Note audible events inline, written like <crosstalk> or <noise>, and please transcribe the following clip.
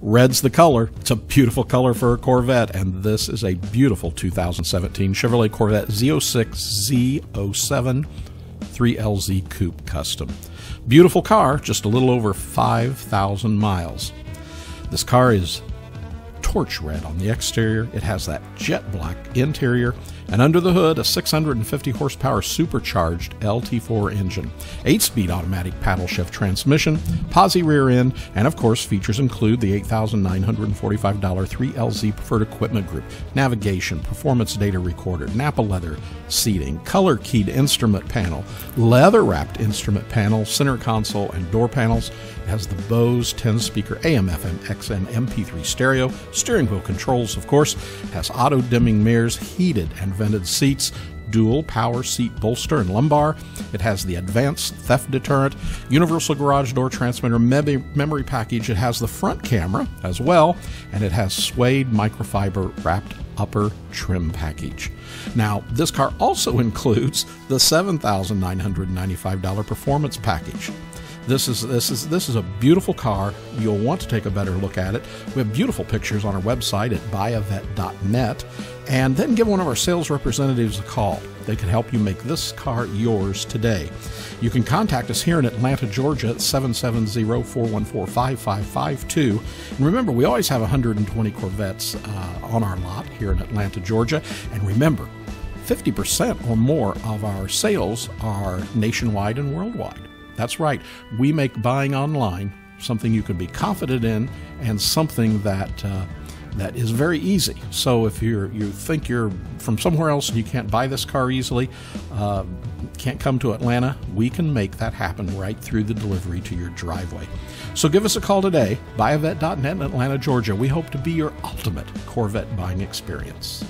Red's the color. It's a beautiful color for a Corvette, and this is a beautiful 2017 Chevrolet Corvette Z06 Z07 3LZ Coupe Custom. Beautiful car, just a little over 5,000 miles. This car is torch red on the exterior. It has that jet black interior and under the hood, a 650 horsepower supercharged LT4 engine, 8 speed automatic paddle shift transmission, posi rear end, and of course, features include the $8,945 3LZ preferred equipment group, navigation, performance data recorder, Napa leather seating, color keyed instrument panel, leather wrapped instrument panel, center console, and door panels. It has the Bose 10 speaker AM, FM, XM, MP3 stereo, steering wheel controls, of course, has auto dimming mirrors, heated and vented seats, dual power seat bolster and lumbar. It has the advanced theft deterrent, universal garage door transmitter memory package. It has the front camera as well, and it has suede microfiber wrapped upper trim package. Now, this car also <laughs> includes the $7,995 performance package. This is this is this is a beautiful car. You'll want to take a better look at it. We have beautiful pictures on our website at buyavette.net, and then give one of our sales representatives a call. They can help you make this car yours today. You can contact us here in Atlanta, Georgia at 770-414-5552. And remember, we always have 120 Corvettes uh, on our lot here in Atlanta, Georgia. And remember, 50% or more of our sales are nationwide and worldwide. That's right. We make buying online something you can be confident in and something that uh, that is very easy. So if you you think you're from somewhere else and you can't buy this car easily, uh, can't come to Atlanta, we can make that happen right through the delivery to your driveway. So give us a call today, buyavette.net in Atlanta, Georgia. We hope to be your ultimate Corvette buying experience.